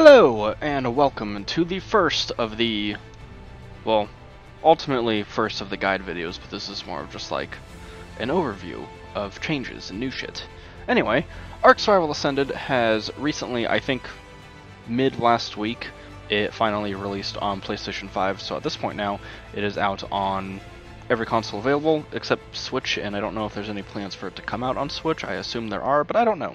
Hello, and welcome to the first of the, well, ultimately first of the guide videos, but this is more of just like an overview of changes and new shit. Anyway, Ark Survival Ascended has recently, I think, mid last week, it finally released on PlayStation 5, so at this point now, it is out on every console available except Switch, and I don't know if there's any plans for it to come out on Switch. I assume there are, but I don't know.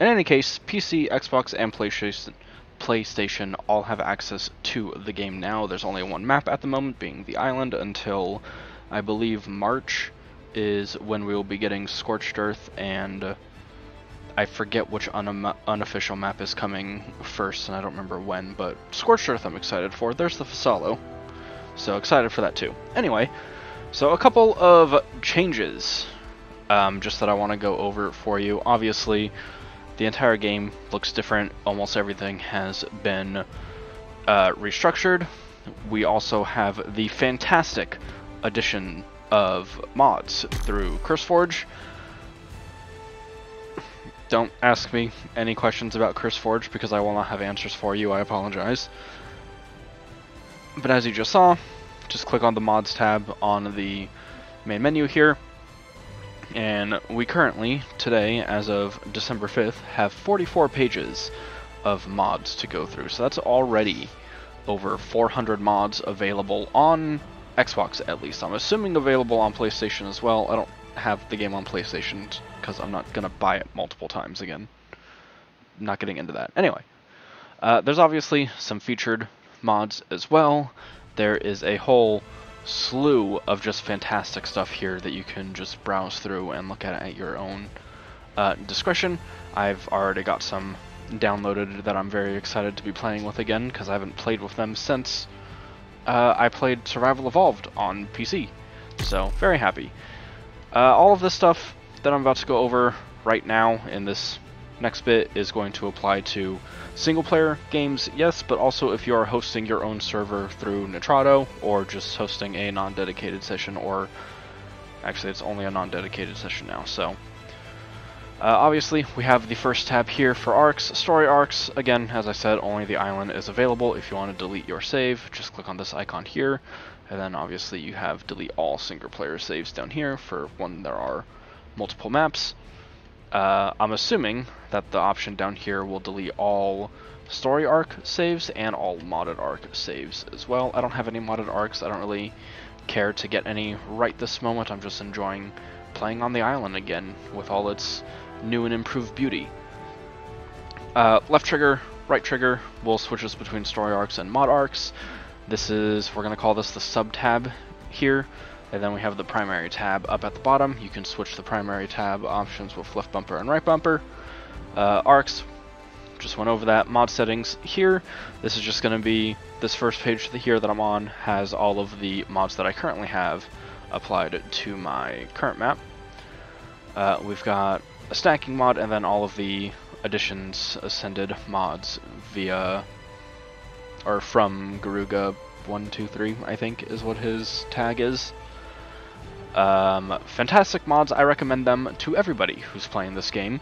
In any case, PC, Xbox, and PlayStation, PlayStation all have access to the game now. There's only one map at the moment, being the island, until I believe March is when we will be getting Scorched Earth, and I forget which un unofficial map is coming first, and I don't remember when, but Scorched Earth I'm excited for. There's the Fasalo, so excited for that too. Anyway, so a couple of changes um, just that I want to go over for you. Obviously, the entire game looks different. Almost everything has been uh, restructured. We also have the fantastic addition of mods through CurseForge. Don't ask me any questions about CurseForge because I will not have answers for you. I apologize. But as you just saw, just click on the mods tab on the main menu here and we currently, today, as of December 5th, have 44 pages of mods to go through. So that's already over 400 mods available on Xbox, at least. I'm assuming available on PlayStation as well. I don't have the game on PlayStation because I'm not going to buy it multiple times again. I'm not getting into that. Anyway, uh, there's obviously some featured mods as well. There is a whole slew of just fantastic stuff here that you can just browse through and look at at your own uh, discretion. I've already got some downloaded that I'm very excited to be playing with again because I haven't played with them since uh, I played Survival Evolved on PC. So, very happy. Uh, all of this stuff that I'm about to go over right now in this next bit is going to apply to single player games, yes, but also if you are hosting your own server through Nitrado or just hosting a non dedicated session, or actually, it's only a non dedicated session now. So, uh, obviously, we have the first tab here for arcs. Story arcs, again, as I said, only the island is available. If you want to delete your save, just click on this icon here. And then obviously you have delete all single player saves down here for when there are multiple maps. Uh, I'm assuming that the option down here will delete all story arc saves and all modded arc saves as well. I don't have any modded arcs. I don't really care to get any right this moment. I'm just enjoying playing on the island again with all its new and improved beauty. Uh, left trigger, right trigger will switch us between story arcs and mod arcs. This is, we're going to call this the sub tab here. And then we have the primary tab up at the bottom. You can switch the primary tab options with left bumper and right bumper. Uh, arcs, just went over that. Mod settings here. This is just going to be, this first page here that I'm on has all of the mods that I currently have applied to my current map. Uh, we've got a stacking mod and then all of the additions, ascended mods via, or from Garuga123, I think is what his tag is. Um, fantastic mods, I recommend them to everybody who's playing this game.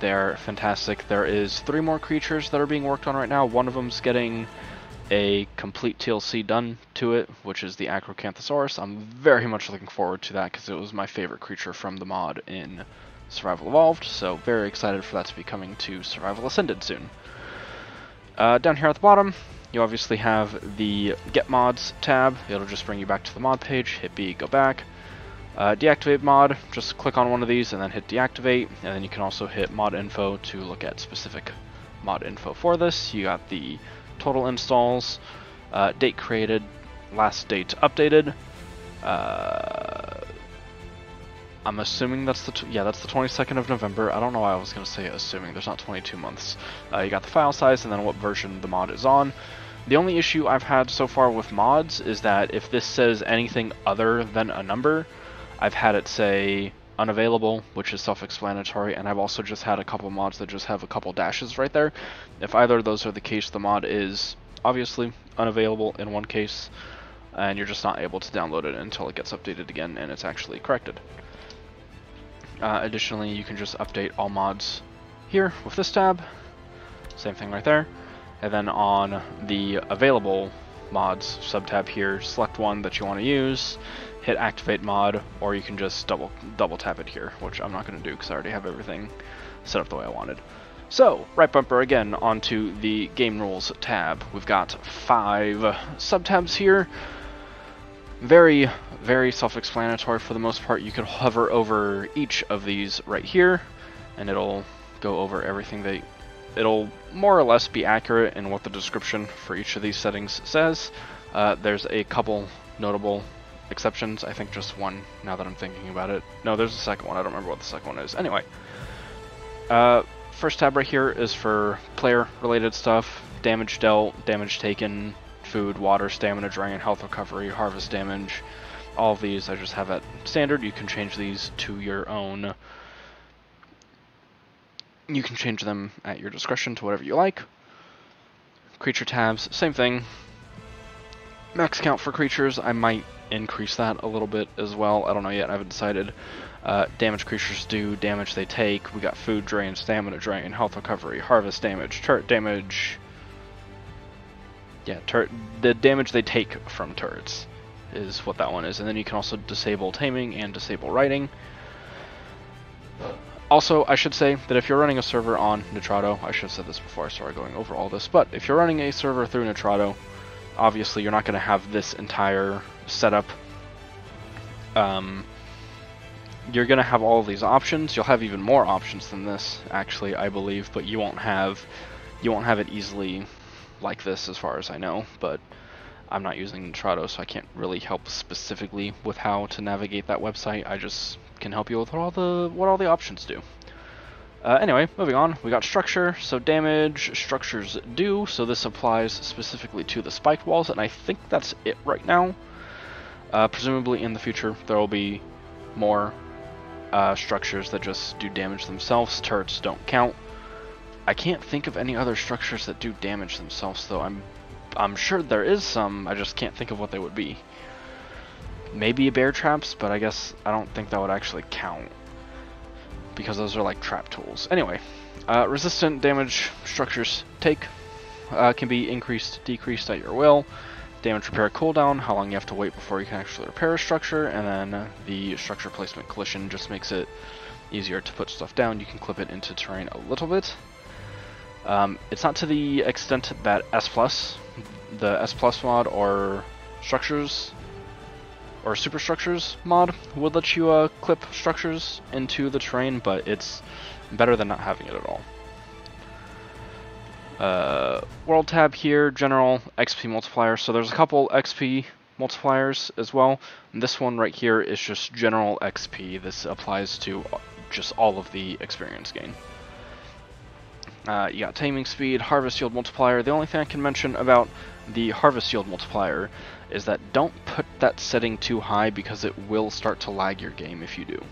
They're fantastic. There is three more creatures that are being worked on right now. One of them's getting a complete TLC done to it, which is the Acrocanthosaurus. I'm very much looking forward to that because it was my favorite creature from the mod in Survival Evolved, so very excited for that to be coming to Survival Ascended soon. Uh, down here at the bottom, you obviously have the Get Mods tab. It'll just bring you back to the mod page. Hit B, go back. Uh, deactivate mod, just click on one of these and then hit deactivate. And then you can also hit mod info to look at specific mod info for this. You got the total installs, uh, date created, last date updated. Uh, I'm assuming that's the yeah that's the 22nd of November. I don't know why I was gonna say assuming. There's not 22 months. Uh, you got the file size and then what version the mod is on. The only issue I've had so far with mods is that if this says anything other than a number, I've had it say unavailable, which is self-explanatory, and I've also just had a couple mods that just have a couple dashes right there. If either of those are the case, the mod is obviously unavailable in one case, and you're just not able to download it until it gets updated again and it's actually corrected. Uh, additionally, you can just update all mods here with this tab. same thing right there. And then on the available mods sub-tab here, select one that you want to use, hit activate mod, or you can just double double tap it here, which I'm not going to do because I already have everything set up the way I wanted. So, right bumper again onto the game rules tab. We've got five sub-tabs here. Very, very self-explanatory for the most part. You can hover over each of these right here, and it'll go over everything that it'll more or less be accurate in what the description for each of these settings says. Uh, there's a couple notable exceptions. I think just one now that I'm thinking about it. No, there's a second one. I don't remember what the second one is. Anyway, uh, first tab right here is for player related stuff. Damage dealt, damage taken, food, water, stamina drain, health recovery, harvest damage. All of these I just have at standard. You can change these to your own you can change them at your discretion to whatever you like. Creature tabs, same thing. Max count for creatures, I might increase that a little bit as well. I don't know yet, I haven't decided. Uh, damage creatures do, damage they take. We got food drain, stamina drain, health recovery, harvest damage, turret damage. Yeah, turret. The damage they take from turrets is what that one is. And then you can also disable taming and disable riding. Also, I should say that if you're running a server on Nitrado, I should have said this before I started going over all this, but if you're running a server through Nitrado, obviously you're not going to have this entire setup. Um, you're going to have all these options. You'll have even more options than this, actually, I believe, but you won't have you won't have it easily like this as far as I know, but I'm not using Nitrado, so I can't really help specifically with how to navigate that website. I just can help you with what all the what all the options do. Uh, anyway, moving on, we got structure, so damage structures do, so this applies specifically to the spiked walls, and I think that's it right now. Uh, presumably in the future there will be more uh, structures that just do damage themselves, turrets don't count. I can't think of any other structures that do damage themselves though, I'm I'm sure there is some, I just can't think of what they would be. Maybe bear traps, but I guess I don't think that would actually count. Because those are like trap tools. Anyway, uh, resistant damage structures take uh, can be increased, decreased at your will. Damage repair cooldown, how long you have to wait before you can actually repair a structure, and then the structure placement collision just makes it easier to put stuff down. You can clip it into terrain a little bit. Um, it's not to the extent that S plus, the S plus mod or structures or superstructures mod would let you uh, clip structures into the terrain, but it's better than not having it at all. Uh, world tab here, general XP multiplier. So there's a couple XP multipliers as well. And this one right here is just general XP. This applies to just all of the experience gain. Uh, you got taming speed, harvest yield multiplier. The only thing I can mention about the harvest yield multiplier is that don't put that setting too high because it will start to lag your game if you do.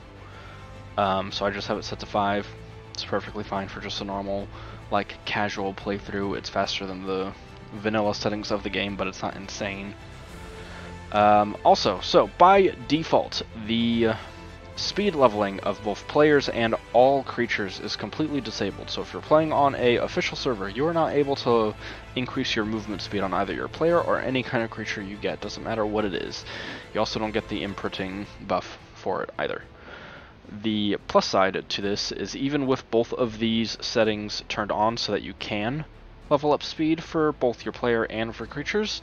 Um, so I just have it set to 5. It's perfectly fine for just a normal, like, casual playthrough. It's faster than the vanilla settings of the game, but it's not insane. Um, also, so by default, the Speed leveling of both players and all creatures is completely disabled, so if you're playing on a official server, you are not able to increase your movement speed on either your player or any kind of creature you get, doesn't matter what it is. You also don't get the imprinting buff for it either. The plus side to this is even with both of these settings turned on so that you can level up speed for both your player and for creatures,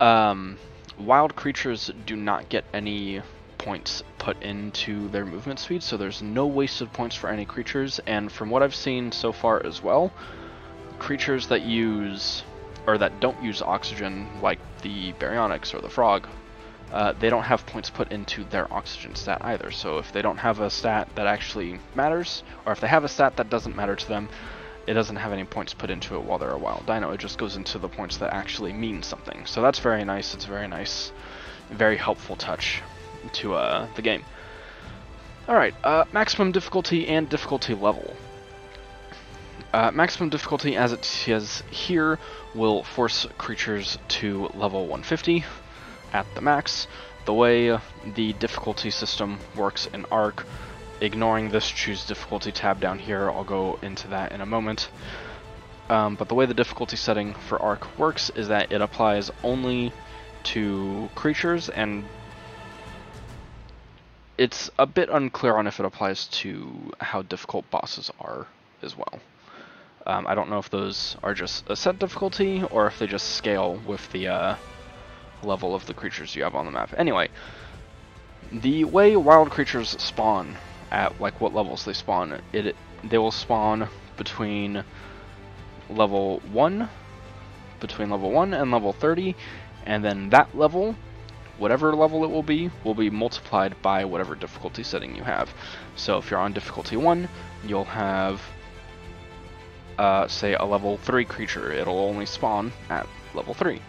um, wild creatures do not get any points put into their movement speed, so there's no wasted points for any creatures, and from what I've seen so far as well, creatures that use, or that don't use oxygen, like the baryonyx or the frog, uh, they don't have points put into their oxygen stat either, so if they don't have a stat that actually matters, or if they have a stat that doesn't matter to them, it doesn't have any points put into it while they're a wild dino, it just goes into the points that actually mean something. So that's very nice, it's very nice, very helpful touch to uh, the game. Alright, uh, maximum difficulty and difficulty level. Uh, maximum difficulty, as it says here, will force creatures to level 150 at the max. The way the difficulty system works in Ark, ignoring this choose difficulty tab down here, I'll go into that in a moment. Um, but the way the difficulty setting for Ark works is that it applies only to creatures, and it's a bit unclear on if it applies to how difficult bosses are as well. Um, I don't know if those are just a set difficulty or if they just scale with the uh, level of the creatures you have on the map. Anyway, the way wild creatures spawn at like what levels they spawn, it they will spawn between level 1 between level 1 and level 30 and then that level whatever level it will be will be multiplied by whatever difficulty setting you have. So if you're on difficulty 1, you'll have uh, say a level 3 creature. It'll only spawn at level 3.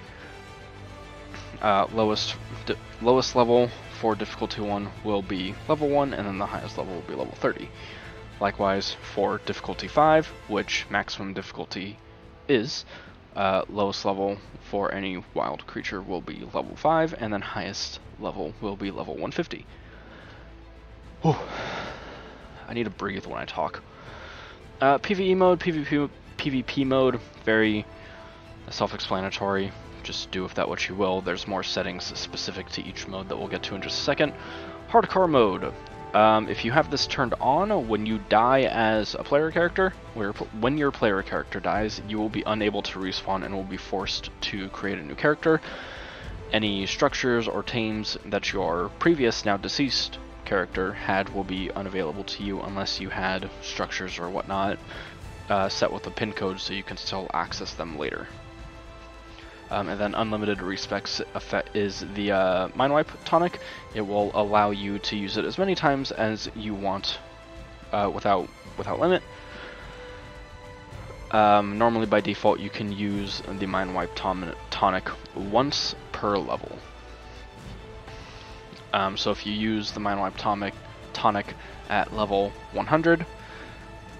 Uh, lowest lowest level for difficulty 1 will be level 1, and then the highest level will be level 30. Likewise, for difficulty 5, which maximum difficulty is, uh, lowest level for any wild creature will be level 5, and then highest level will be level 150. Whew. I need to breathe when I talk. Uh, PvE mode, PvP, PvP mode, very self-explanatory just do with that what you will. There's more settings specific to each mode that we'll get to in just a second. Hardcore mode. Um, if you have this turned on, when you die as a player character, where when your player character dies, you will be unable to respawn and will be forced to create a new character. Any structures or tames that your previous, now deceased character had will be unavailable to you unless you had structures or whatnot uh, set with a pin code so you can still access them later. Um, and then unlimited respecs effect is the uh, Mind Wipe tonic. It will allow you to use it as many times as you want uh, without without limit. Um, normally by default you can use the Mind Wipe tonic once per level. Um, so if you use the Mind Wipe tonic, tonic at level 100,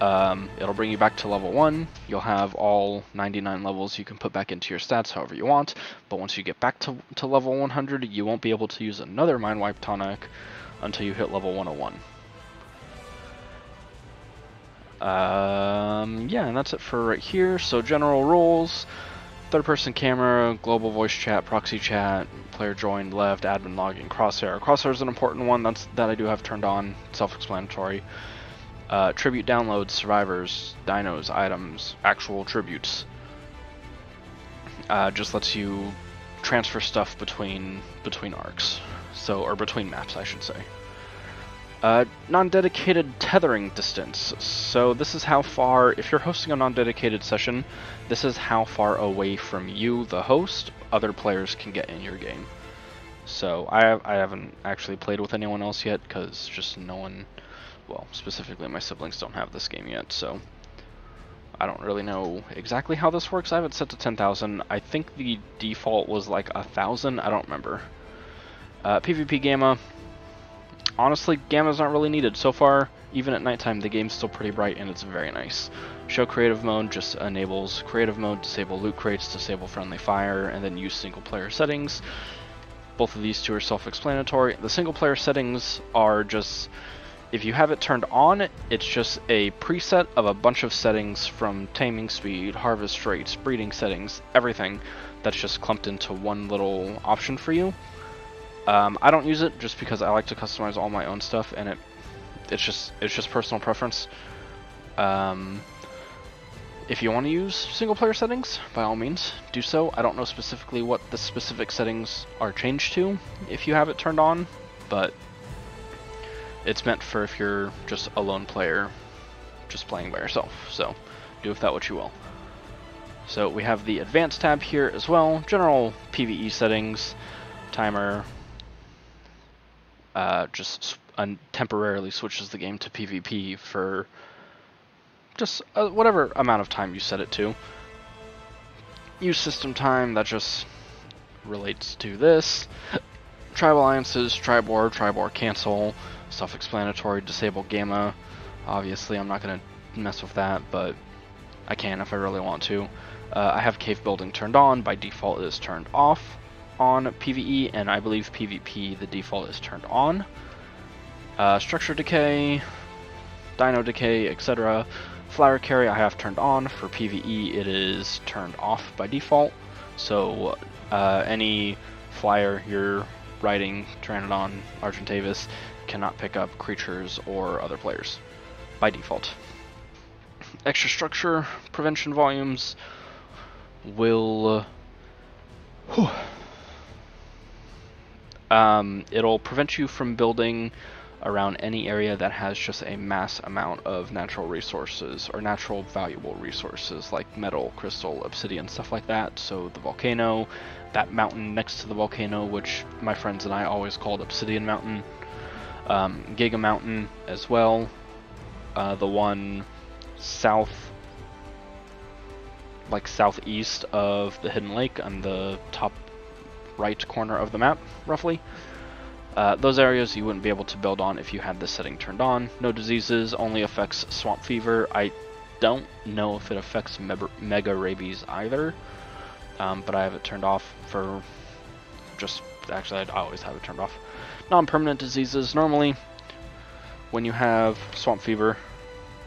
um, it'll bring you back to level 1. You'll have all 99 levels you can put back into your stats however you want, but once you get back to, to level 100, you won't be able to use another Mind Wipe Tonic until you hit level 101. Um, yeah, and that's it for right here. So general rules, third person camera, global voice chat, proxy chat, player joined, left, admin logging, crosshair. Crosshair is an important one that's that I do have turned on, self-explanatory. Uh, tribute downloads, survivors, dinos, items, actual tributes. Uh, just lets you transfer stuff between between arcs, so or between maps, I should say. Uh, non-dedicated tethering distance. So this is how far, if you're hosting a non-dedicated session, this is how far away from you, the host, other players can get in your game. So I I haven't actually played with anyone else yet because just no one well, specifically my siblings don't have this game yet, so I don't really know exactly how this works. I have it set to 10,000. I think the default was like a thousand. I don't remember. Uh, PvP Gamma. Honestly, Gamma's not really needed. So far, even at nighttime, the game's still pretty bright and it's very nice. Show Creative Mode just enables Creative Mode, disable loot crates, disable friendly fire, and then use single player settings. Both of these two are self-explanatory. The single player settings are just if you have it turned on, it's just a preset of a bunch of settings from taming speed, harvest rates, breeding settings, everything that's just clumped into one little option for you. Um, I don't use it just because I like to customize all my own stuff, and it it's just it's just personal preference. Um, if you want to use single player settings, by all means, do so. I don't know specifically what the specific settings are changed to if you have it turned on, but it's meant for if you're just a lone player, just playing by yourself. So do with that what you will. So we have the advanced tab here as well, general PvE settings, timer, uh, just temporarily switches the game to PvP for just uh, whatever amount of time you set it to. Use system time, that just relates to this. Tribe alliances, tribe war, tribe war cancel, self-explanatory, disable gamma. Obviously, I'm not going to mess with that, but I can if I really want to. Uh, I have cave building turned on. By default, it is turned off on PvE, and I believe PvP, the default is turned on. Uh, structure decay, dino decay, etc. Flyer carry I have turned on. For PvE, it is turned off by default. So uh, any flyer you're riding Pteranodon Argentavis cannot pick up creatures or other players by default. Extra structure prevention volumes will. Uh, um, it'll prevent you from building around any area that has just a mass amount of natural resources or natural valuable resources like metal, crystal, obsidian, stuff like that. So the volcano, that mountain next to the volcano, which my friends and I always called Obsidian Mountain, um, Giga Mountain as well, uh, the one south, like southeast of the Hidden Lake on the top right corner of the map, roughly. Uh, those areas you wouldn't be able to build on if you had this setting turned on. No diseases, only affects swamp fever. I don't know if it affects mega rabies either, um, but I have it turned off for just, actually I always have it turned off. Non-permanent diseases, normally when you have swamp fever,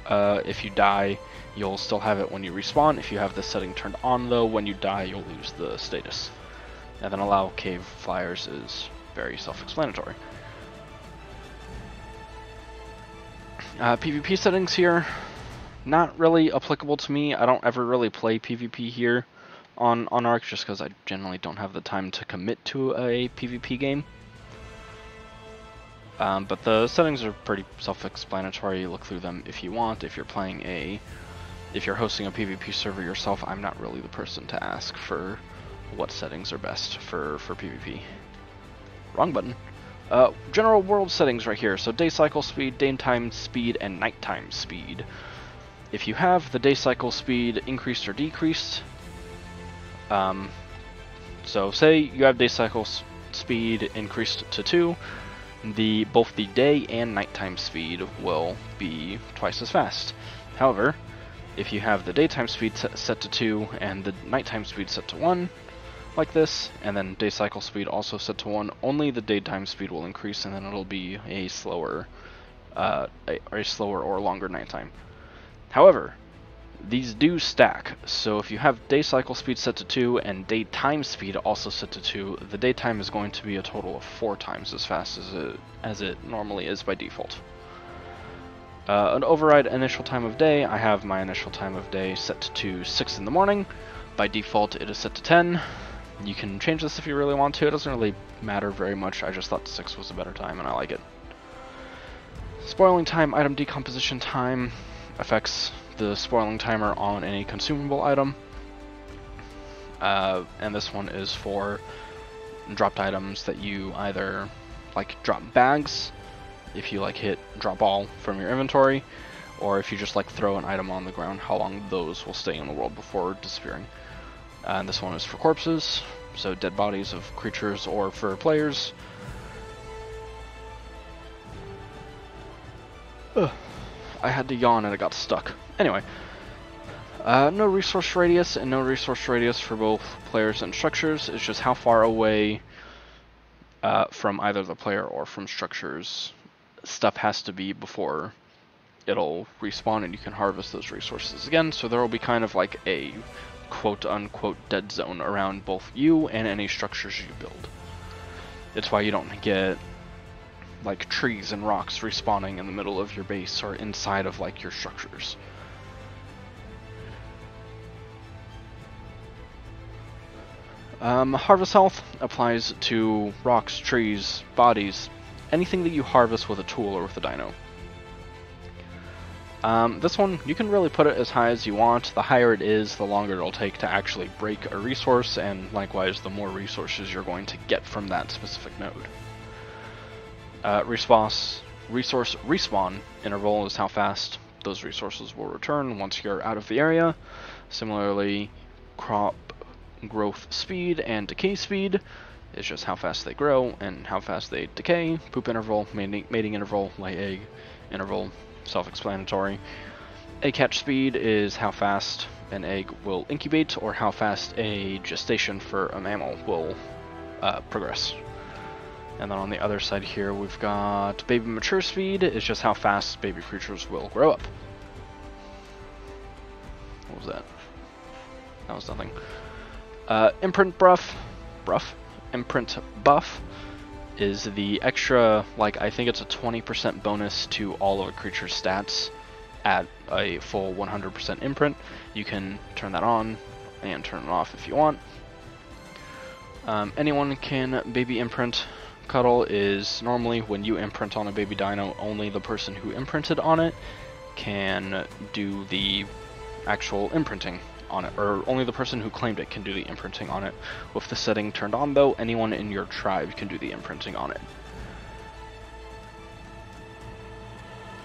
uh, if you die, you'll still have it when you respawn. If you have this setting turned on though, when you die you'll lose the status. And then allow cave flyers is very self-explanatory. Uh, PvP settings here, not really applicable to me. I don't ever really play PvP here on, on Ark just because I generally don't have the time to commit to a PvP game. Um, but the settings are pretty self-explanatory. Look through them if you want. If you're playing a, if you're hosting a PvP server yourself, I'm not really the person to ask for what settings are best for, for PvP. Wrong button. Uh, general world settings right here. So day cycle speed, daytime speed, and nighttime speed. If you have the day cycle speed increased or decreased, um, so say you have day cycle speed increased to 2, the both the day and nighttime speed will be twice as fast. However, if you have the daytime speed set to 2 and the nighttime speed set to 1, like this, and then day cycle speed also set to 1, only the daytime speed will increase and then it'll be a slower, uh, a, a slower or longer nighttime. However, these do stack, so if you have day cycle speed set to 2 and day time speed also set to 2, the daytime is going to be a total of 4 times as fast as it, as it normally is by default. Uh, an override initial time of day, I have my initial time of day set to 6 in the morning. By default it is set to 10, you can change this if you really want to. It doesn't really matter very much. I just thought 6 was a better time, and I like it. Spoiling time, item decomposition time affects the spoiling timer on any consumable item. Uh, and this one is for dropped items that you either like drop bags if you like hit drop all from your inventory or if you just like throw an item on the ground how long those will stay in the world before disappearing and this one is for corpses, so dead bodies of creatures or for players. Ugh. I had to yawn and it got stuck. Anyway, uh, no resource radius and no resource radius for both players and structures. It's just how far away uh, from either the player or from structures stuff has to be before it'll respawn and you can harvest those resources again. So there will be kind of like a quote unquote dead zone around both you and any structures you build. It's why you don't get like trees and rocks respawning in the middle of your base or inside of like your structures. Um, harvest health applies to rocks, trees, bodies, anything that you harvest with a tool or with a dino. Um, this one, you can really put it as high as you want. The higher it is, the longer it'll take to actually break a resource, and likewise, the more resources you're going to get from that specific node. Uh, resource respawn interval is how fast those resources will return once you're out of the area. Similarly, crop growth speed and decay speed is just how fast they grow and how fast they decay. Poop interval, mating, mating interval, lay egg interval, self-explanatory. Egg hatch speed is how fast an egg will incubate or how fast a gestation for a mammal will uh, progress. And then on the other side here we've got baby mature speed is just how fast baby creatures will grow up. What was that? That was nothing. Uh, imprint buff, buff, imprint buff is the extra, like I think it's a 20% bonus to all of a creature's stats at a full 100% imprint. You can turn that on and turn it off if you want. Um, anyone can baby imprint. Cuddle is normally when you imprint on a baby dino, only the person who imprinted on it can do the actual imprinting on it, or only the person who claimed it can do the imprinting on it. With the setting turned on, though, anyone in your tribe can do the imprinting on it.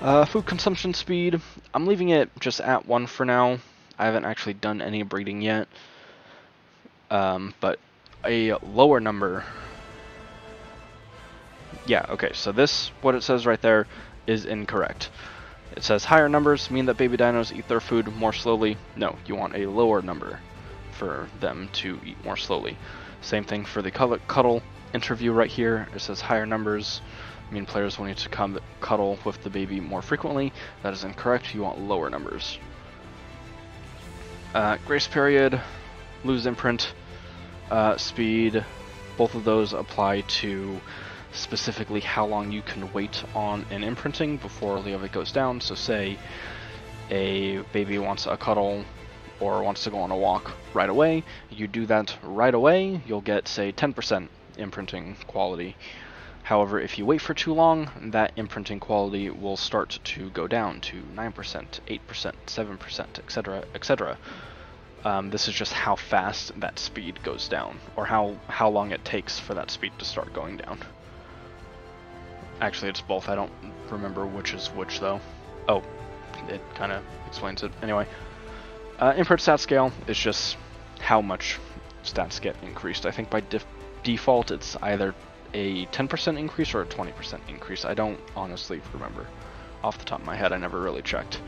Uh, food consumption speed, I'm leaving it just at 1 for now. I haven't actually done any breeding yet. Um, but a lower number... Yeah, okay, so this, what it says right there, is incorrect. It says higher numbers mean that baby dinos eat their food more slowly. No, you want a lower number for them to eat more slowly. Same thing for the cuddle interval right here. It says higher numbers mean players will need to come cuddle with the baby more frequently. That is incorrect. You want lower numbers. Uh, grace period, lose imprint, uh, speed, both of those apply to specifically how long you can wait on an imprinting before the it goes down. So say a baby wants a cuddle or wants to go on a walk right away, you do that right away, you'll get say 10% imprinting quality. However, if you wait for too long, that imprinting quality will start to go down to 9%, 8%, 7%, etc., etc. Um, this is just how fast that speed goes down, or how, how long it takes for that speed to start going down. Actually, it's both. I don't remember which is which, though. Oh, it kind of explains it. Anyway, uh, imprint stat scale is just how much stats get increased. I think by default it's either a 10% increase or a 20% increase. I don't honestly remember. Off the top of my head, I never really checked.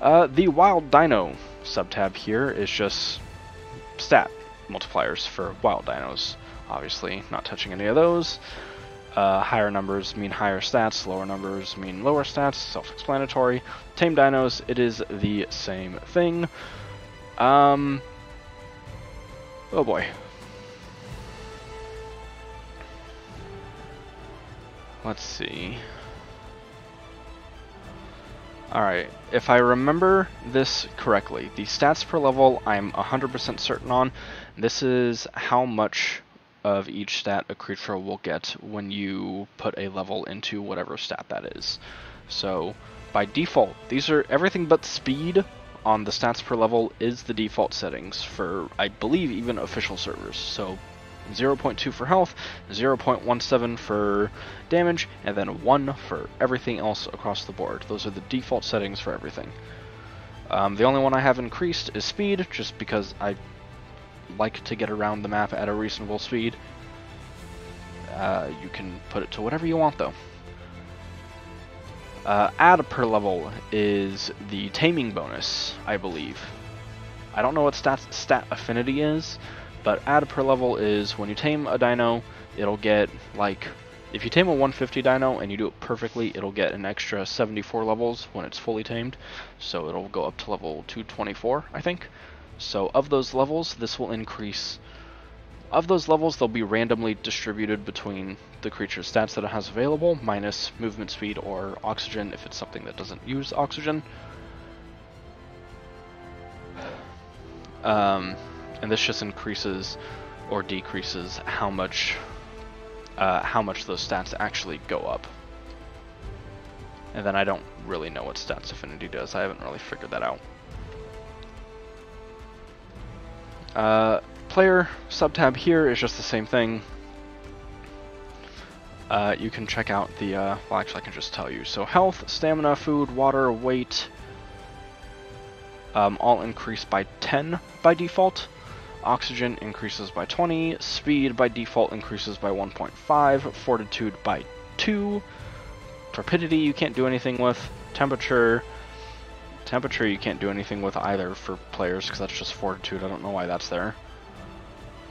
Uh, the Wild Dino subtab here is just stat multipliers for wild dinos. Obviously, not touching any of those. Uh, higher numbers mean higher stats, lower numbers mean lower stats, self-explanatory. Tame dinos, it is the same thing. Um, oh boy. Let's see. Alright, if I remember this correctly, the stats per level I'm 100% certain on. This is how much of each stat a creature will get when you put a level into whatever stat that is. So by default, these are everything but speed on the stats per level is the default settings for, I believe, even official servers. So 0.2 for health, 0.17 for damage, and then 1 for everything else across the board. Those are the default settings for everything. Um, the only one I have increased is speed, just because I like to get around the map at a reasonable speed. Uh, you can put it to whatever you want though. Uh, add per level is the taming bonus, I believe. I don't know what stat, stat affinity is, but add per level is when you tame a dino, it'll get like if you tame a 150 dino and you do it perfectly, it'll get an extra 74 levels when it's fully tamed. So it'll go up to level 224, I think. So of those levels, this will increase... Of those levels, they'll be randomly distributed between the creature's stats that it has available, minus movement speed or oxygen if it's something that doesn't use oxygen. Um, and this just increases or decreases how much uh, how much those stats actually go up. And then I don't really know what stats affinity does. I haven't really figured that out. Uh, player subtab here is just the same thing. Uh, you can check out the, uh, well actually I can just tell you. So health, stamina, food, water, weight, um, all increase by 10 by default. Oxygen increases by 20, speed by default increases by 1.5, fortitude by 2, torpidity you can't do anything with, temperature, Temperature you can't do anything with either for players because that's just fortitude. I don't know why that's there.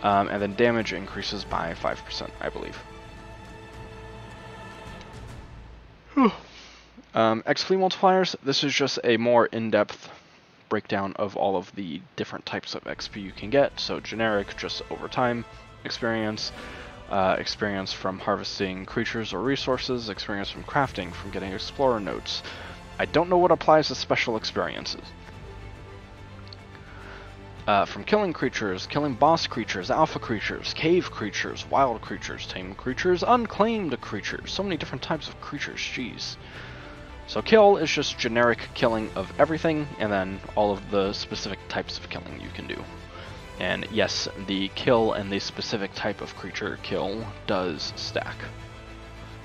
Um, and then damage increases by 5%, I believe. um, XP multipliers, this is just a more in-depth breakdown of all of the different types of XP you can get. So generic, just over time experience, uh, experience from harvesting creatures or resources, experience from crafting, from getting explorer notes. I don't know what applies to special experiences. Uh, from killing creatures, killing boss creatures, alpha creatures, cave creatures, wild creatures, tame creatures, unclaimed creatures. So many different types of creatures, jeez. So kill is just generic killing of everything, and then all of the specific types of killing you can do. And yes, the kill and the specific type of creature kill does stack.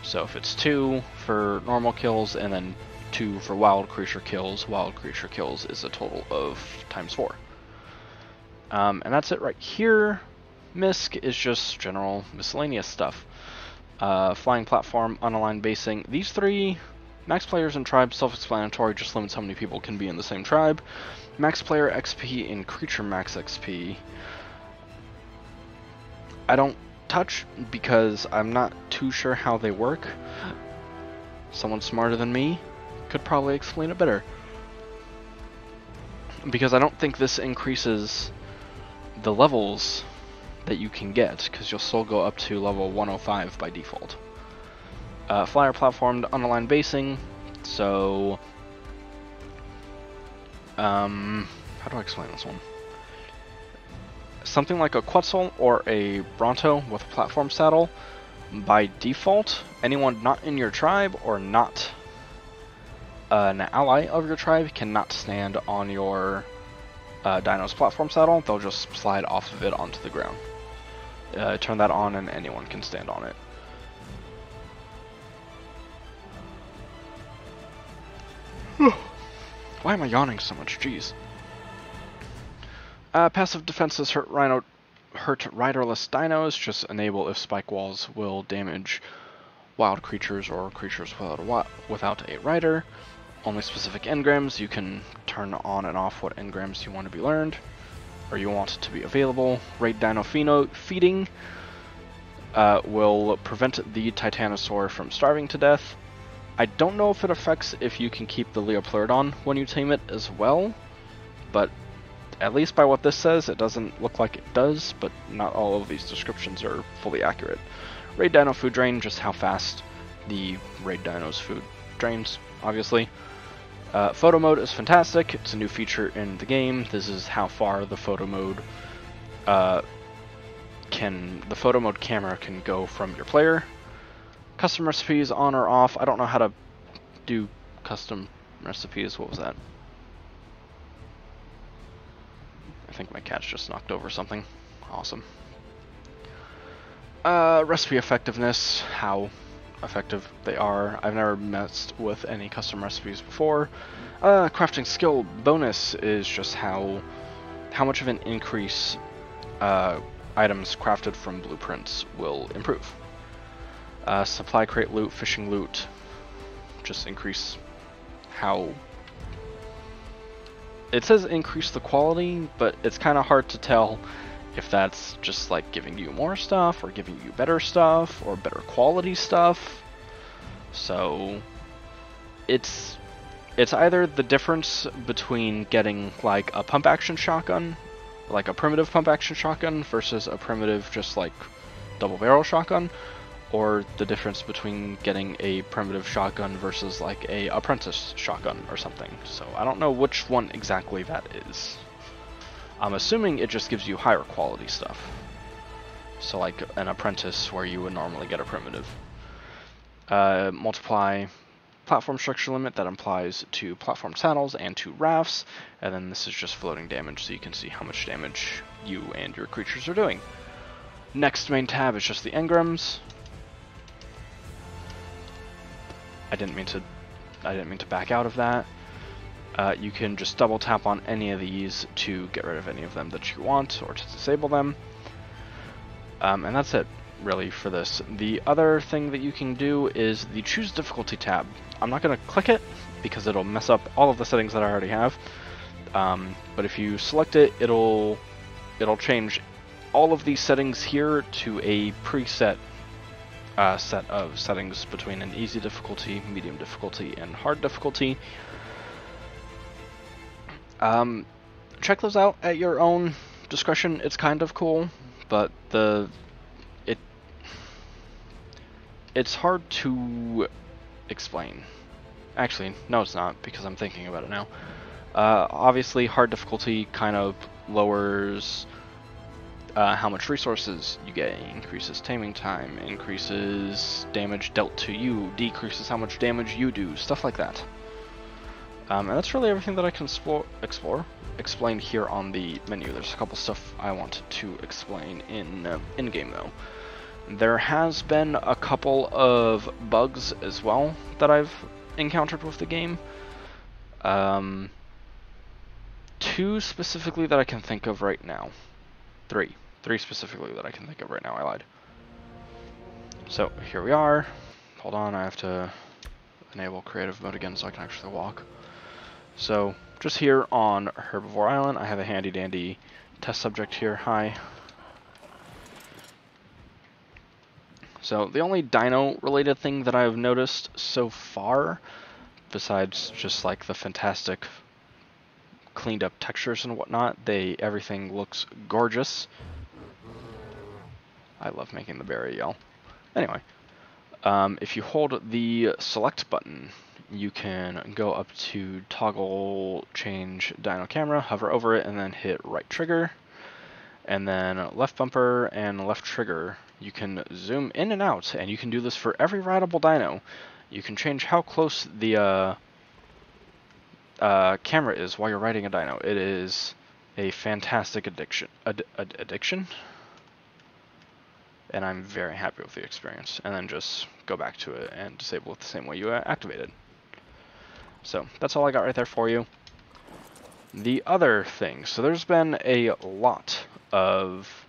So if it's two for normal kills and then two for wild creature kills, wild creature kills is a total of times four. Um, and that's it right here. Misc is just general miscellaneous stuff. Uh, flying platform, unaligned basing. These three, max players and tribe, self-explanatory, just limits how many people can be in the same tribe. Max player XP and creature max XP. I don't touch because I'm not too sure how they work. Someone smarter than me could probably explain it better. Because I don't think this increases the levels that you can get, because you'll still go up to level 105 by default. Uh, flyer platformed unaligned basing, so... Um, how do I explain this one? Something like a Quetzal or a Bronto with a platform saddle, by default, anyone not in your tribe or not an ally of your tribe cannot stand on your uh, Dino's platform saddle, they'll just slide off of it onto the ground. Uh, turn that on and anyone can stand on it. Why am I yawning so much? Jeez. Uh, passive defenses hurt rhino, hurt riderless dinos. Just enable if spike walls will damage wild creatures or creatures without a, without a rider only specific engrams. You can turn on and off what engrams you want to be learned, or you want to be available. Raid Dino feeding uh, will prevent the Titanosaur from starving to death. I don't know if it affects if you can keep the Liopleurodon when you tame it as well, but at least by what this says, it doesn't look like it does, but not all of these descriptions are fully accurate. Raid Dino Food Drain, just how fast the Raid Dino's food drains, obviously. Uh, photo mode is fantastic. It's a new feature in the game. This is how far the photo mode uh, can the photo mode camera can go from your player. Custom recipes on or off. I don't know how to do custom recipes. What was that? I think my cat's just knocked over something. Awesome. Uh, recipe effectiveness. How effective they are. I've never messed with any custom recipes before. Uh, crafting skill bonus is just how how much of an increase uh, items crafted from blueprints will improve. Uh, supply crate loot, fishing loot, just increase how... It says increase the quality, but it's kind of hard to tell if that's just like giving you more stuff or giving you better stuff or better quality stuff. So it's it's either the difference between getting like a pump action shotgun, like a primitive pump action shotgun versus a primitive just like double barrel shotgun, or the difference between getting a primitive shotgun versus like a apprentice shotgun or something. So I don't know which one exactly that is. I'm assuming it just gives you higher quality stuff. So like an apprentice where you would normally get a primitive. Uh, multiply platform structure limit that applies to platform saddles and to rafts, and then this is just floating damage so you can see how much damage you and your creatures are doing. Next main tab is just the engrams. I didn't mean to I didn't mean to back out of that uh, you can just double tap on any of these to get rid of any of them that you want or to disable them. Um, and that's it really for this. The other thing that you can do is the choose difficulty tab. I'm not going to click it because it'll mess up all of the settings that I already have. Um, but if you select it, it'll it'll change all of these settings here to a preset uh, set of settings between an easy difficulty, medium difficulty, and hard difficulty. Um, check those out at your own discretion. It's kind of cool, but the it it's hard to explain. Actually, no, it's not because I'm thinking about it now. Uh, obviously, hard difficulty kind of lowers uh, how much resources you get, increases taming time, increases damage dealt to you, decreases how much damage you do, stuff like that. Um, and that's really everything that I can explore, explore, explain here on the menu. There's a couple stuff I want to explain in uh, in game though. There has been a couple of bugs as well that I've encountered with the game. Um, two specifically that I can think of right now. Three. Three specifically that I can think of right now. I lied. So, here we are. Hold on, I have to enable creative mode again so I can actually walk. So, just here on Herbivore Island, I have a handy dandy test subject here. Hi. So, the only dino related thing that I've noticed so far, besides just like the fantastic cleaned up textures and whatnot. They everything looks gorgeous. I love making the berry yell. Anyway, um, if you hold the select button, you can go up to toggle change dino camera, hover over it, and then hit right trigger. And then left bumper and left trigger, you can zoom in and out, and you can do this for every rideable dino. You can change how close the uh, uh, camera is while you're riding a dino. It is a fantastic addiction. Ad ad addiction? And I'm very happy with the experience. And then just go back to it and disable it the same way you activated. So that's all I got right there for you. The other thing, so there's been a lot of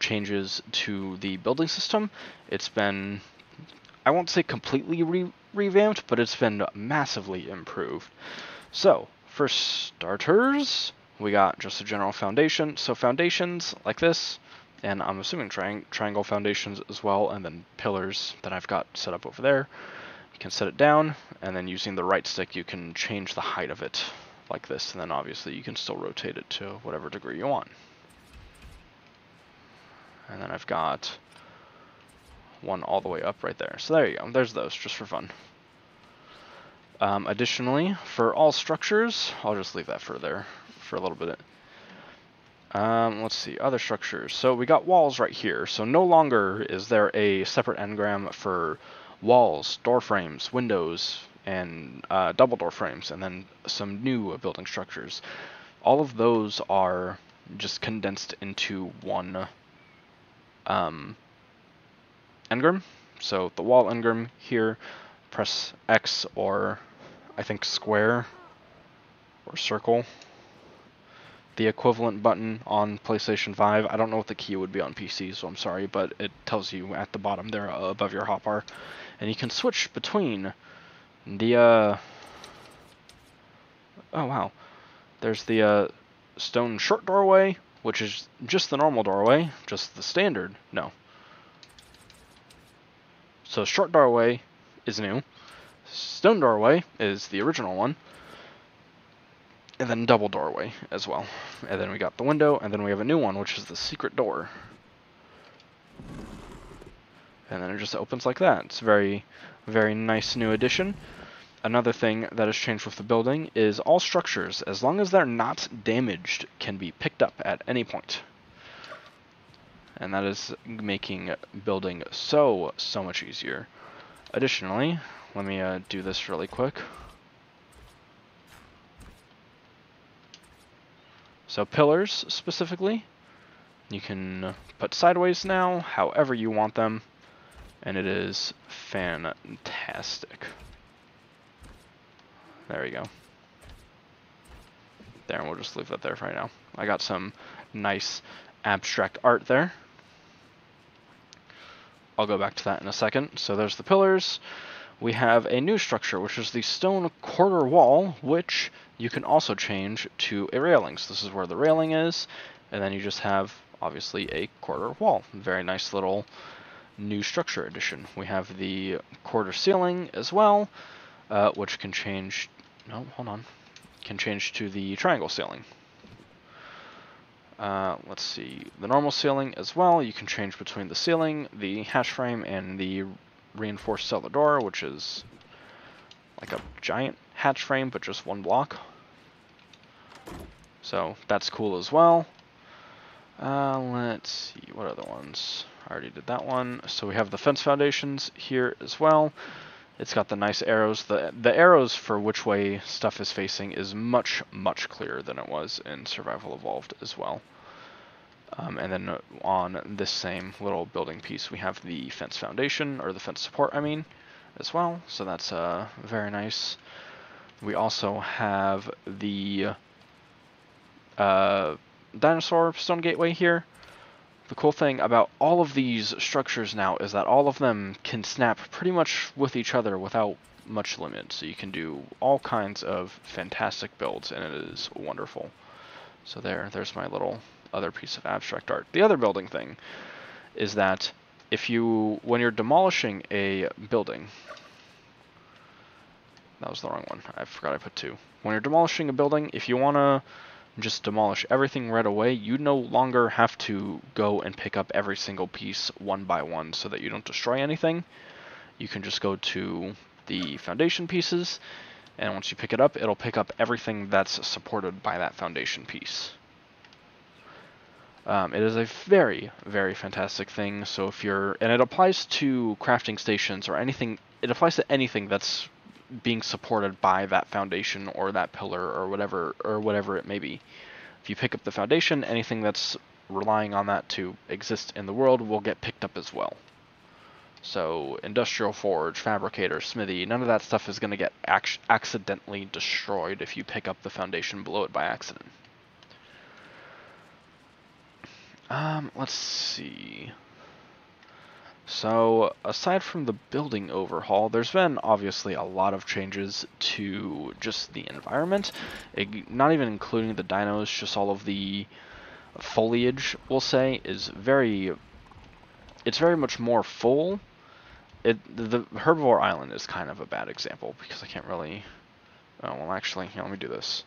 changes to the building system. It's been, I won't say completely re revamped, but it's been massively improved. So, for starters, we got just a general foundation. So foundations like this, and I'm assuming tri triangle foundations as well, and then pillars that I've got set up over there. You can set it down, and then using the right stick, you can change the height of it like this, and then obviously you can still rotate it to whatever degree you want. And then I've got one all the way up right there. So there you go. There's those, just for fun. Um, additionally, for all structures, I'll just leave that for there for a little bit. Um, let's see, other structures. So we got walls right here. So no longer is there a separate engram for walls, door frames, windows, and uh, double door frames, and then some new building structures. All of those are just condensed into one um, engram. So the wall engram here, press X or I think square or circle. The equivalent button on PlayStation 5. I don't know what the key would be on PC, so I'm sorry, but it tells you at the bottom there uh, above your hotbar. And you can switch between the, uh... Oh, wow. There's the, uh, stone short doorway, which is just the normal doorway, just the standard. No, so short doorway is new. Stone doorway is the original one. And then double doorway as well. And then we got the window, and then we have a new one, which is the secret door. And then it just opens like that. It's very, very nice new addition. Another thing that has changed with the building is all structures, as long as they're not damaged, can be picked up at any point and that is making building so, so much easier. Additionally, let me uh, do this really quick. So pillars, specifically, you can put sideways now, however you want them, and it is fantastic. There we go. There, and we'll just leave that there for right now. I got some nice abstract art there. I'll go back to that in a second. So there's the pillars. We have a new structure, which is the stone quarter wall, which you can also change to a railing. So this is where the railing is, and then you just have, obviously, a quarter wall. Very nice little new structure addition. We have the quarter ceiling as well, uh, which can change... No, hold on. can change to the triangle ceiling. Uh, let's see, the normal ceiling as well, you can change between the ceiling, the hatch frame, and the reinforced cellar door, which is like a giant hatch frame, but just one block. So that's cool as well. Uh, let's see, what other ones? I already did that one. So we have the fence foundations here as well. It's got the nice arrows. The the arrows for which way stuff is facing is much, much clearer than it was in Survival Evolved as well. Um, and then on this same little building piece, we have the fence foundation, or the fence support, I mean, as well. So that's uh, very nice. We also have the uh, dinosaur stone gateway here. The cool thing about all of these structures now is that all of them can snap pretty much with each other without much limit. So you can do all kinds of fantastic builds, and it is wonderful. So there, there's my little other piece of abstract art. The other building thing is that if you, when you're demolishing a building, that was the wrong one. I forgot I put two. When you're demolishing a building, if you want to just demolish everything right away, you no longer have to go and pick up every single piece one by one so that you don't destroy anything. You can just go to the foundation pieces, and once you pick it up, it'll pick up everything that's supported by that foundation piece. Um, it is a very, very fantastic thing. So if you're, and it applies to crafting stations or anything, it applies to anything that's being supported by that foundation or that pillar or whatever, or whatever it may be. If you pick up the foundation, anything that's relying on that to exist in the world will get picked up as well. So industrial forge, fabricator, smithy, none of that stuff is going to get ac accidentally destroyed if you pick up the foundation below it by accident. Um, let's see. So, aside from the building overhaul, there's been obviously a lot of changes to just the environment, it, not even including the dinos, just all of the foliage, we'll say, is very, it's very much more full. It, the Herbivore Island is kind of a bad example, because I can't really, oh, well actually, here, let me do this.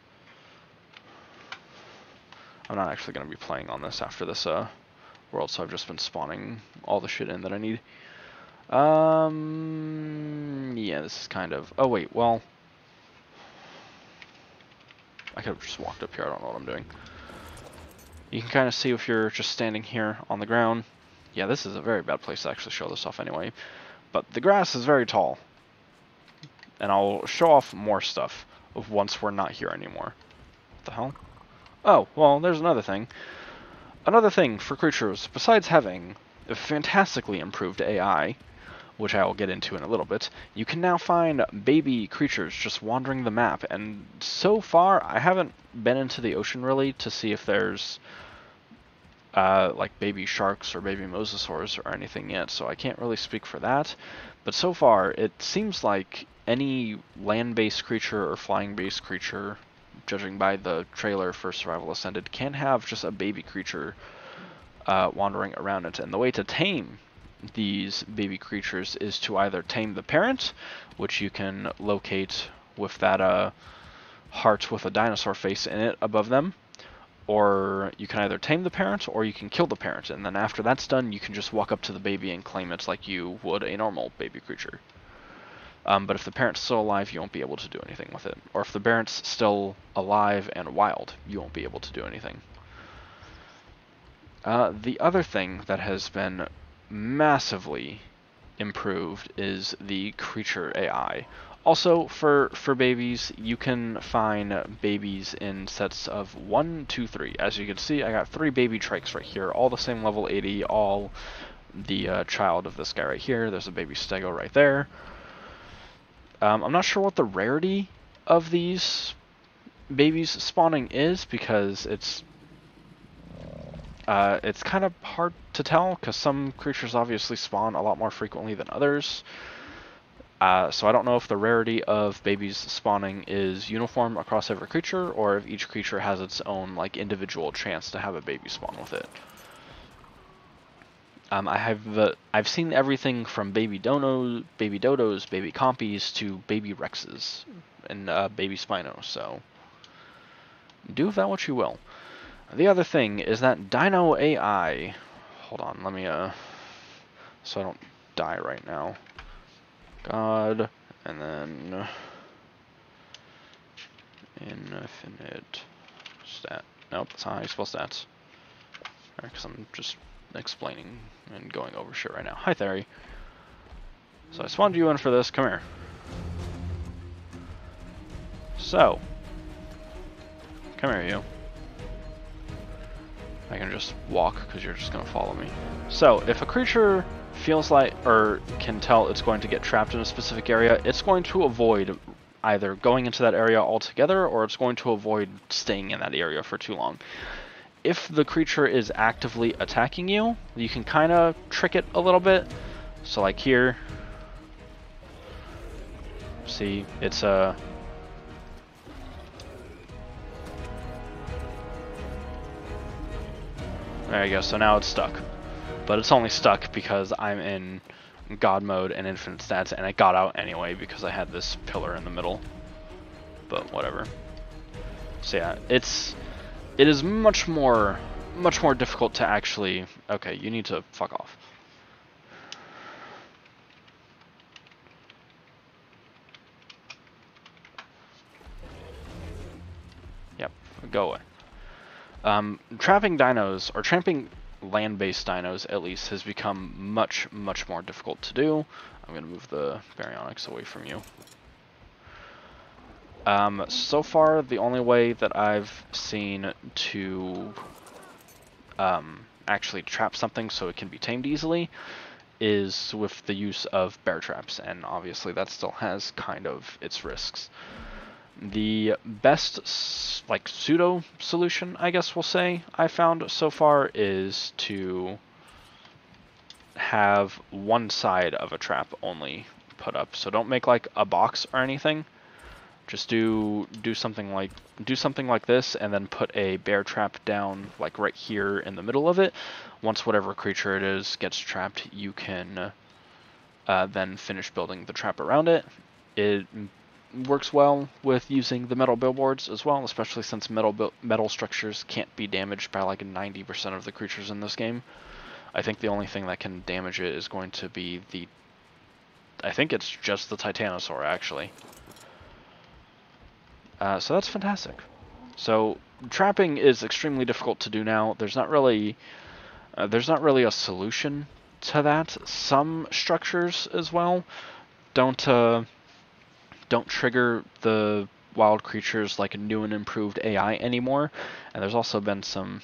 I'm not actually going to be playing on this after this uh, world, so I've just been spawning all the shit in that I need. Um, yeah, this is kind of... Oh, wait, well... I could have just walked up here, I don't know what I'm doing. You can kind of see if you're just standing here on the ground. Yeah, this is a very bad place to actually show this off anyway. But the grass is very tall. And I'll show off more stuff once we're not here anymore. What the hell? Oh, well, there's another thing. Another thing for creatures, besides having a fantastically improved AI, which I will get into in a little bit, you can now find baby creatures just wandering the map, and so far I haven't been into the ocean really to see if there's uh, like baby sharks or baby mosasaurs or anything yet, so I can't really speak for that. But so far, it seems like any land-based creature or flying-based creature judging by the trailer for Survival Ascended, can have just a baby creature uh, wandering around it. And the way to tame these baby creatures is to either tame the parent, which you can locate with that uh, heart with a dinosaur face in it above them, or you can either tame the parent or you can kill the parent. And then after that's done, you can just walk up to the baby and claim it like you would a normal baby creature. Um, but if the parent's still alive, you won't be able to do anything with it. Or if the parent's still alive and wild, you won't be able to do anything. Uh, the other thing that has been massively improved is the creature AI. Also, for, for babies, you can find babies in sets of 1, 2, 3. As you can see, I got three baby trikes right here, all the same level 80, all the uh, child of this guy right here. There's a baby stego right there. Um, I'm not sure what the rarity of these babies spawning is because it's uh, it's kind of hard to tell because some creatures obviously spawn a lot more frequently than others. Uh, so I don't know if the rarity of babies spawning is uniform across every creature or if each creature has its own like individual chance to have a baby spawn with it. Um, I have uh, I've seen everything from baby dono, baby dodos, baby compies to baby rexes and uh, baby spinos. So do with that what you will. The other thing is that Dino AI. Hold on, let me uh, so I don't die right now. God, and then infinite stat. Nope, that's not how you spell stats. Because I'm just explaining and going over shit right now. Hi, Theri. So I spawned you in for this. Come here. So. Come here, you. I can just walk because you're just going to follow me. So, if a creature feels like, or can tell it's going to get trapped in a specific area, it's going to avoid either going into that area altogether or it's going to avoid staying in that area for too long. If the creature is actively attacking you, you can kind of trick it a little bit. So like here, see, it's a... Uh, there you go, so now it's stuck. But it's only stuck because I'm in God mode and infinite stats, and it got out anyway because I had this pillar in the middle. But whatever. So yeah, it's it is much more much more difficult to actually. Okay, you need to fuck off. Yep, go away. Um, trapping dinos, or tramping land-based dinos at least has become much, much more difficult to do. I'm going to move the baryonyx away from you. Um, so far, the only way that I've seen to um, actually trap something so it can be tamed easily is with the use of bear traps, and obviously that still has kind of its risks. The best, like, pseudo solution, I guess we'll say, I found so far is to have one side of a trap only put up. So don't make, like, a box or anything. Just do do something like do something like this, and then put a bear trap down, like, right here in the middle of it. Once whatever creature it is gets trapped, you can uh, then finish building the trap around it. It works well with using the metal billboards as well, especially since metal metal structures can't be damaged by like 90% of the creatures in this game. I think the only thing that can damage it is going to be the... I think it's just the Titanosaur, actually. Uh, so that's fantastic. So trapping is extremely difficult to do now. There's not really... Uh, there's not really a solution to that. Some structures as well don't... Uh, don't trigger the wild creatures like a new and improved AI anymore. And there's also been some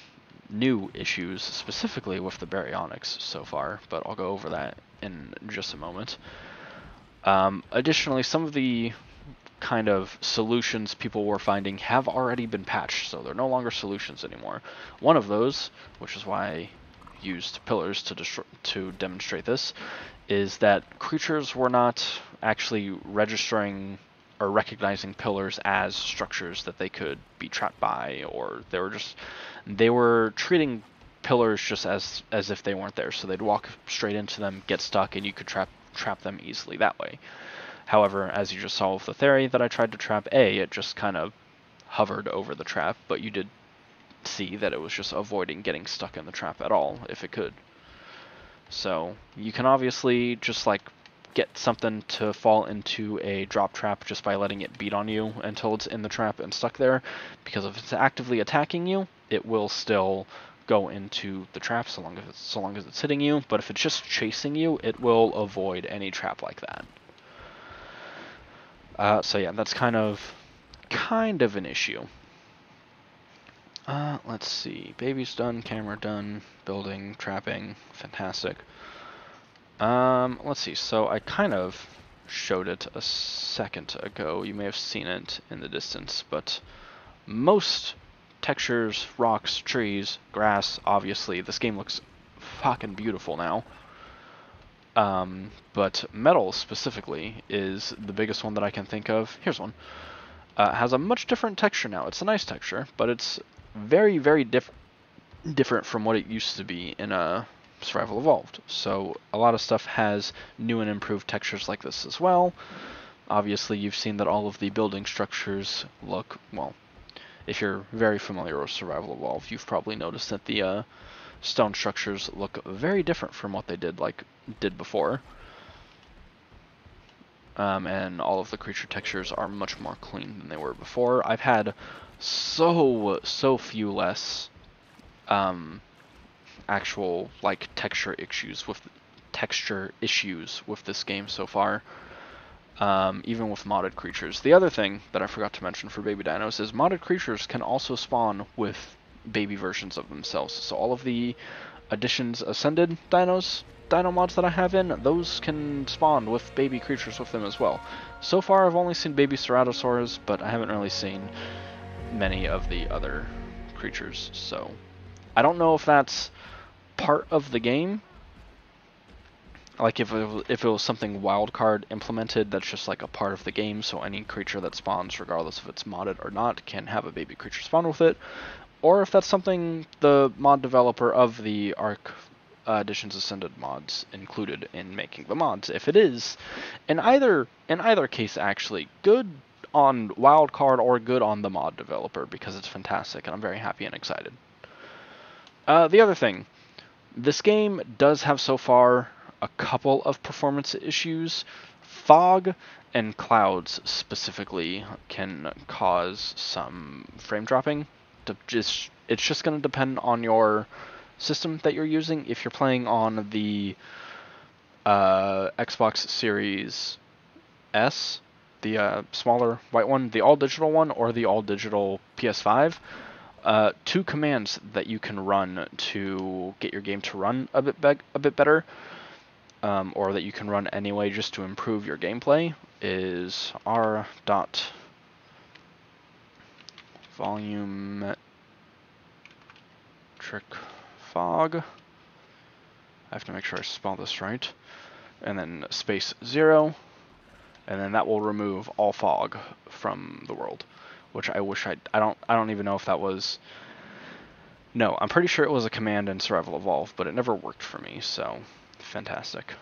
new issues specifically with the baryonyx so far, but I'll go over that in just a moment. Um, additionally, some of the kind of solutions people were finding have already been patched, so they're no longer solutions anymore. One of those, which is why I used pillars to, to demonstrate this, is that creatures were not actually registering or recognizing pillars as structures that they could be trapped by, or they were just they were treating pillars just as as if they weren't there. So they'd walk straight into them, get stuck, and you could trap trap them easily that way. However, as you just saw with the Theri that I tried to trap A, it just kind of hovered over the trap, but you did see that it was just avoiding getting stuck in the trap at all, if it could. So you can obviously just like get something to fall into a drop trap just by letting it beat on you until it's in the trap and stuck there. Because if it's actively attacking you, it will still go into the trap so long as it's, so long as it's hitting you. But if it's just chasing you, it will avoid any trap like that. Uh, so yeah, that's kind of kind of an issue. Uh, let's see. Baby's done, camera done, building, trapping, fantastic. Um, let's see. So I kind of showed it a second ago. You may have seen it in the distance, but most textures, rocks, trees, grass, obviously, this game looks fucking beautiful now. Um, but metal specifically is the biggest one that I can think of. Here's one. Uh, has a much different texture now. It's a nice texture, but it's very, very diff different from what it used to be in a Survival Evolved. So a lot of stuff has new and improved textures like this as well. Obviously, you've seen that all of the building structures look, well, if you're very familiar with Survival Evolved, you've probably noticed that the uh, stone structures look very different from what they did like did before. Um, and all of the creature textures are much more clean than they were before. I've had so so few less um, actual like texture issues with texture issues with this game so far. Um, even with modded creatures. The other thing that I forgot to mention for baby dinos is modded creatures can also spawn with baby versions of themselves. So all of the additions ascended dinos, dino mods that I have in, those can spawn with baby creatures with them as well. So far I've only seen baby ceratosaurs, but I haven't really seen many of the other creatures. So I don't know if that's part of the game like if it, if it was something wildcard implemented that's just like a part of the game so any creature that spawns regardless if it's modded or not can have a baby creature spawn with it or if that's something the mod developer of the ARK uh, Additions Ascended mods included in making the mods if it is in either in either case actually good on wildcard or good on the mod developer because it's fantastic and i'm very happy and excited uh, the other thing this game does have so far a couple of performance issues. Fog and clouds specifically can cause some frame dropping. Just it's just going to depend on your system that you're using. If you're playing on the uh, Xbox Series S, the uh, smaller white one, the all digital one, or the all digital PS5, uh, two commands that you can run to get your game to run a bit be- a bit better um, or that you can run anyway just to improve your gameplay is r dot volumetric fog. I have to make sure I spell this right. And then space zero, and then that will remove all fog from the world, which I wish I I don't I don't even know if that was. No, I'm pretty sure it was a command in Survival Evolved, but it never worked for me, so fantastic.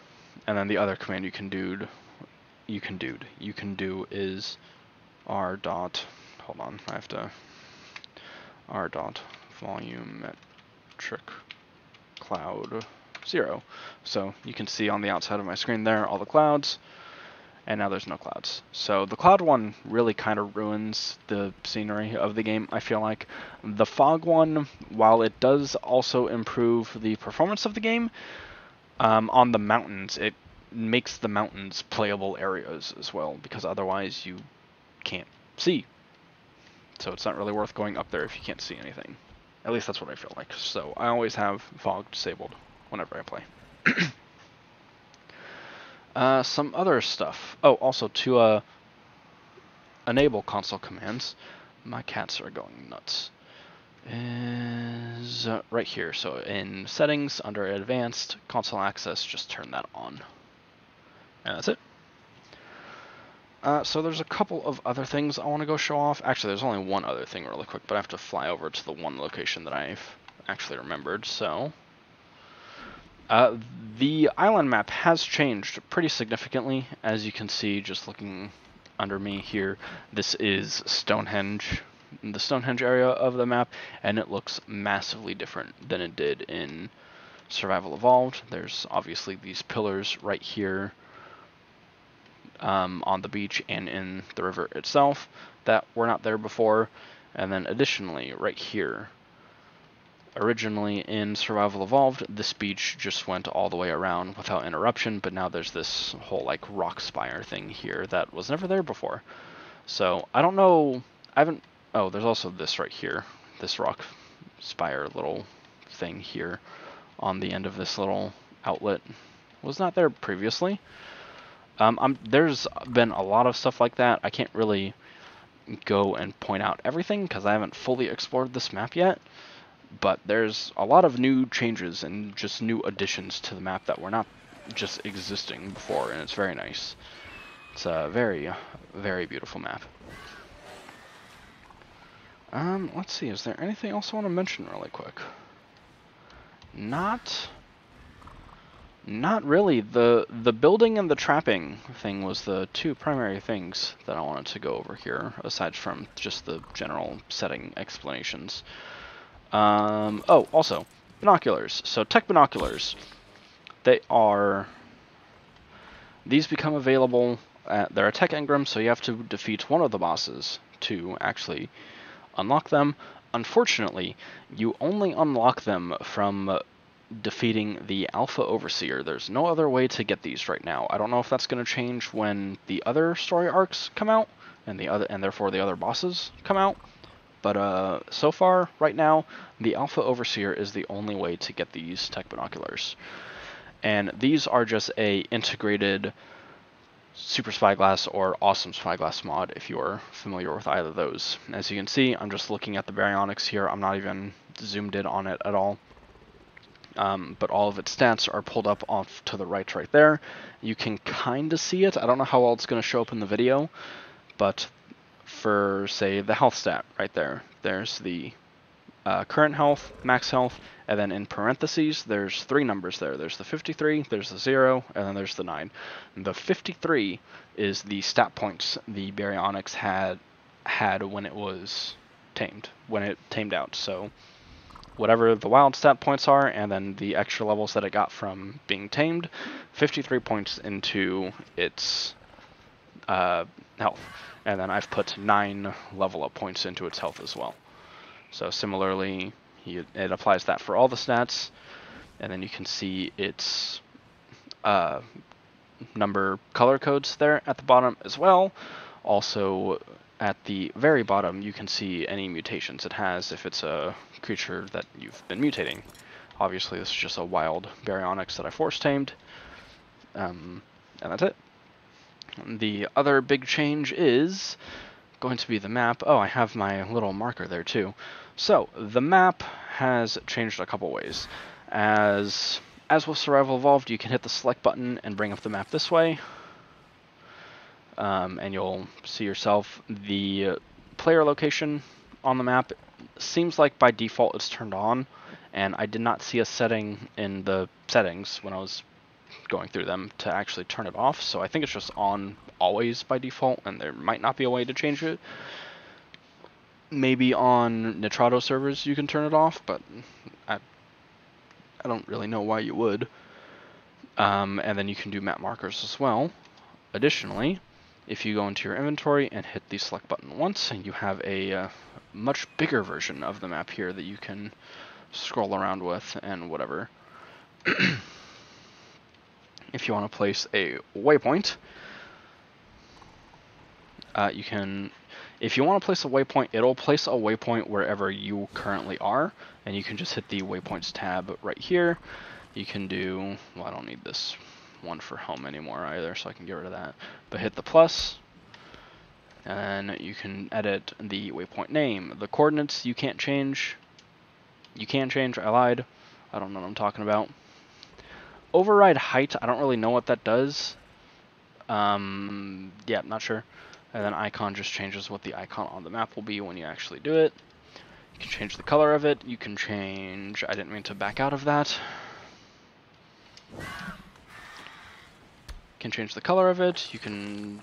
And then the other command you can do, you can do, you can do is r dot. Hold on, I have to r dot volumetric cloud zero. So you can see on the outside of my screen there all the clouds, and now there's no clouds. So the cloud one really kind of ruins the scenery of the game, I feel like. The fog one, while it does also improve the performance of the game, um, on the mountains, it makes the mountains playable areas as well, because otherwise you can't see. So it's not really worth going up there if you can't see anything. At least that's what I feel like. So I always have fog disabled whenever I play. uh, some other stuff. Oh, also to uh, enable console commands, my cats are going nuts is uh, right here. So in settings under advanced console access, just turn that on. And that's it. Uh, so there's a couple of other things I want to go show off. Actually, there's only one other thing really quick, but I have to fly over to the one location that I've actually remembered. So uh, the island map has changed pretty significantly, as you can see just looking under me here. This is Stonehenge the Stonehenge area of the map, and it looks massively different than it did in Survival Evolved. There's obviously these pillars right here um, on the beach and in the river itself that were not there before. And then additionally, right here, originally in Survival Evolved, this beach just went all the way around without interruption, but now there's this whole like rock spire thing here that was never there before. So I don't know, I haven't Oh, there's also this right here. This rock spire little thing here on the end of this little outlet. Was not there previously. Um, there's been a lot of stuff like that. I can't really go and point out everything because I haven't fully explored this map yet. But there's a lot of new changes and just new additions to the map that were not just existing before, and it's very nice. It's a very, very beautiful map. Um, let's see, is there anything else I want to mention really quick? Not Not really. The the building and the trapping thing was the two primary things that I wanted to go over here, aside from just the general setting explanations. Um, oh, also, binoculars. So tech binoculars. They are... These become available... At, they're a tech engram, so you have to defeat one of the bosses to actually unlock them. Unfortunately, you only unlock them from defeating the Alpha Overseer. There's no other way to get these right now. I don't know if that's going to change when the other story arcs come out and the other and therefore the other bosses come out. But uh, so far, right now, the Alpha Overseer is the only way to get these tech binoculars. And these are just a integrated Super Spyglass or Awesome Spyglass mod if you're familiar with either of those. As you can see, I'm just looking at the baryonyx here. I'm not even zoomed in on it at all um, but all of its stats are pulled up off to the right right there. You can kind of see it. I don't know how well it's going to show up in the video, but for, say, the health stat right there, there's the uh, current health, max health, and then in parentheses, there's three numbers there. There's the 53, there's the 0, and then there's the 9. The 53 is the stat points the Baryonyx had had when it was tamed, when it tamed out. So whatever the wild stat points are, and then the extra levels that it got from being tamed, 53 points into its uh, health. And then I've put 9 level up points into its health as well. So similarly, it applies that for all the stats, and then you can see its uh, number color codes there at the bottom as well. Also, at the very bottom, you can see any mutations it has if it's a creature that you've been mutating. Obviously, this is just a wild baryonyx that I force tamed. Um, and that's it. The other big change is going to be the map. Oh, I have my little marker there too. So, the map has changed a couple ways. As, as with Survival Evolved, you can hit the select button and bring up the map this way um, and you'll see yourself. The player location on the map seems like by default it's turned on and I did not see a setting in the settings when I was going through them to actually turn it off so I think it's just on always by default and there might not be a way to change it. Maybe on Nitrado servers you can turn it off but I, I don't really know why you would. Um, and then you can do map markers as well. Additionally if you go into your inventory and hit the select button once, and you have a uh, much bigger version of the map here that you can scroll around with and whatever. if you want to place a waypoint, uh, you can, if you want to place a waypoint, it'll place a waypoint wherever you currently are, and you can just hit the waypoints tab right here. You can do, well I don't need this one for home anymore either, so I can get rid of that. But hit the plus, and you can edit the waypoint name. The coordinates you can't change. You can change, I lied. I don't know what I'm talking about. Override height, I don't really know what that does. Um, yeah, not sure. And then icon just changes what the icon on the map will be when you actually do it. You can change the color of it. You can change, I didn't mean to back out of that can change the color of it. You can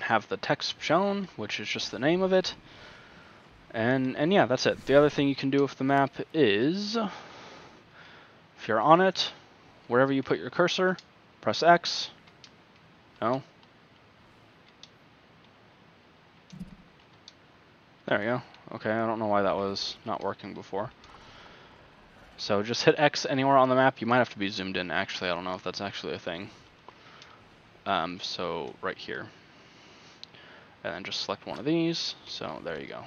have the text shown, which is just the name of it. And, and yeah, that's it. The other thing you can do with the map is, if you're on it, wherever you put your cursor, press X. No? There we go. Okay, I don't know why that was not working before. So just hit X anywhere on the map. You might have to be zoomed in, actually. I don't know if that's actually a thing. Um, so right here. And then just select one of these. So there you go.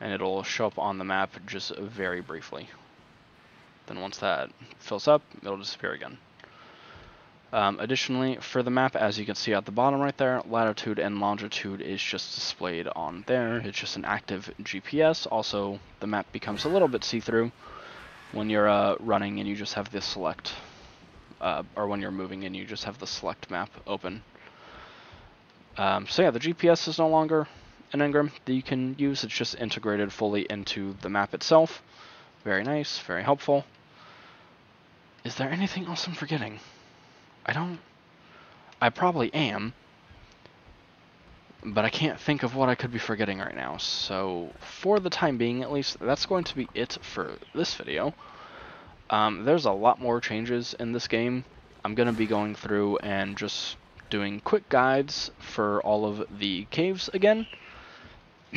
And it'll show up on the map just very briefly. Then once that fills up, it'll disappear again. Um, additionally, for the map, as you can see at the bottom right there, latitude and longitude is just displayed on there. It's just an active GPS. Also, the map becomes a little bit see-through when you're uh, running and you just have this select uh, or when you're moving and you just have the select map open. Um, so yeah, the GPS is no longer an engram that you can use. It's just integrated fully into the map itself. Very nice, very helpful. is there anything else I'm forgetting? I don't. I probably am. But I can't think of what I could be forgetting right now. So, for the time being at least, that's going to be it for this video. Um, there's a lot more changes in this game. I'm going to be going through and just doing quick guides for all of the caves again.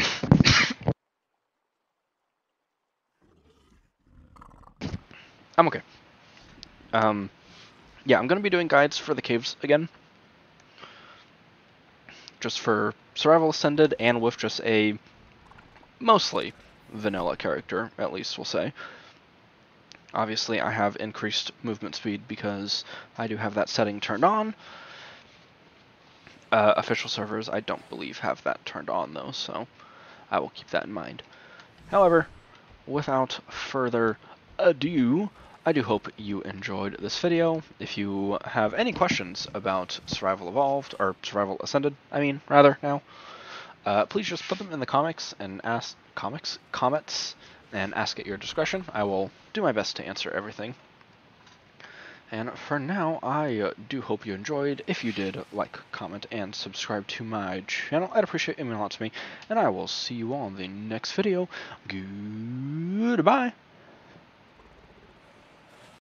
I'm okay. Um, yeah, I'm going to be doing guides for the caves again. Just for Survival Ascended and with just a mostly vanilla character, at least we'll say. Obviously, I have increased movement speed because I do have that setting turned on. Uh, official servers, I don't believe, have that turned on, though, so I will keep that in mind. However, without further ado, I do hope you enjoyed this video. If you have any questions about Survival Evolved, or Survival Ascended, I mean, rather, now, uh, please just put them in the comics and ask, comics? Comments, and ask at your discretion. I will do my best to answer everything. And for now, I uh, do hope you enjoyed. If you did, like, comment, and subscribe to my channel. I'd appreciate it. A lot to me. And I will see you all in the next video. Goodbye.